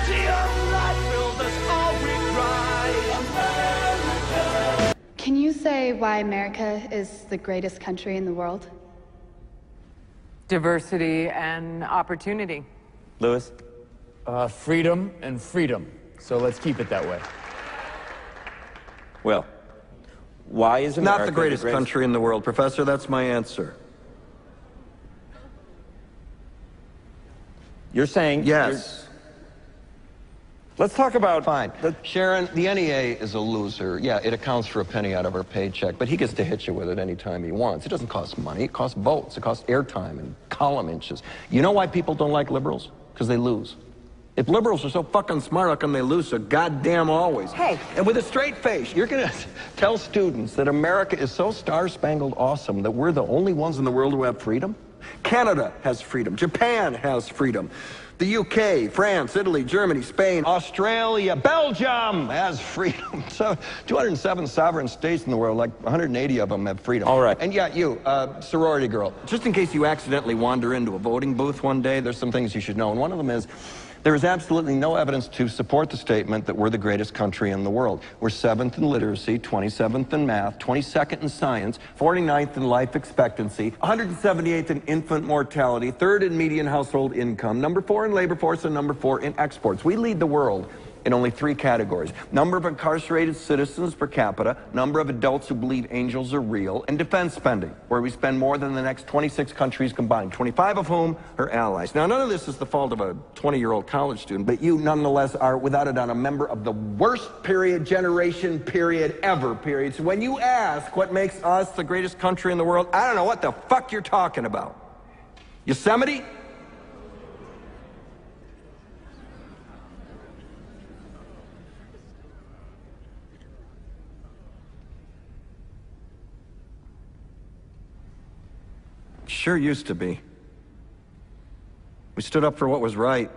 energy of life filled us all with pride. Can you say why America is the greatest country in the world? Diversity and opportunity. Lewis? Uh, freedom and freedom. So let's keep it that way. Well, Why is America Not the greatest country in the world, Professor. That's my answer. You're saying Yes. Let's talk about Fine. Sharon, the NEA is a loser. Yeah, it accounts for a penny out of her paycheck, but he gets to hit you with it anytime he wants. It doesn't cost money, it costs votes, it costs airtime and column inches. You know why people don't like liberals? Because they lose. If liberals are so fucking smart, how come they lose so goddamn always? Hey, and with a straight face, you're going to tell students that America is so star spangled awesome that we're the only ones in the world who have freedom? Canada has freedom. Japan has freedom. The UK, France, Italy, Germany, Spain. Australia, Belgium has freedom. So 207 sovereign states in the world, like 180 of them have freedom. All right. And yeah, you, uh, sorority girl, Just in case you accidentally wander into a voting booth one day, there's some things you should know. And one of them is there is absolutely no evidence to support the statement that we're the greatest country in the world. We're seventh in literacy, 27th in math, 22nd in science, 49th in life expectancy, 178th in infant mortality, third in median household income, number four in labor force, and number four in exports. We lead the world in only three categories number of incarcerated citizens per capita, number of adults who believe angels are real, and defense spending, where we spend more than the next 26 countries combined, 25 of whom are allies. Now, none of this is the fault of a 20 year old college student, but you nonetheless are, without a doubt, a member of the worst period, generation, period, ever period. So when you ask what makes us the greatest country in the world, I don't know what the fuck you're talking about. Yosemite? Sure used to be. We stood up for what was right.